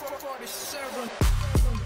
47.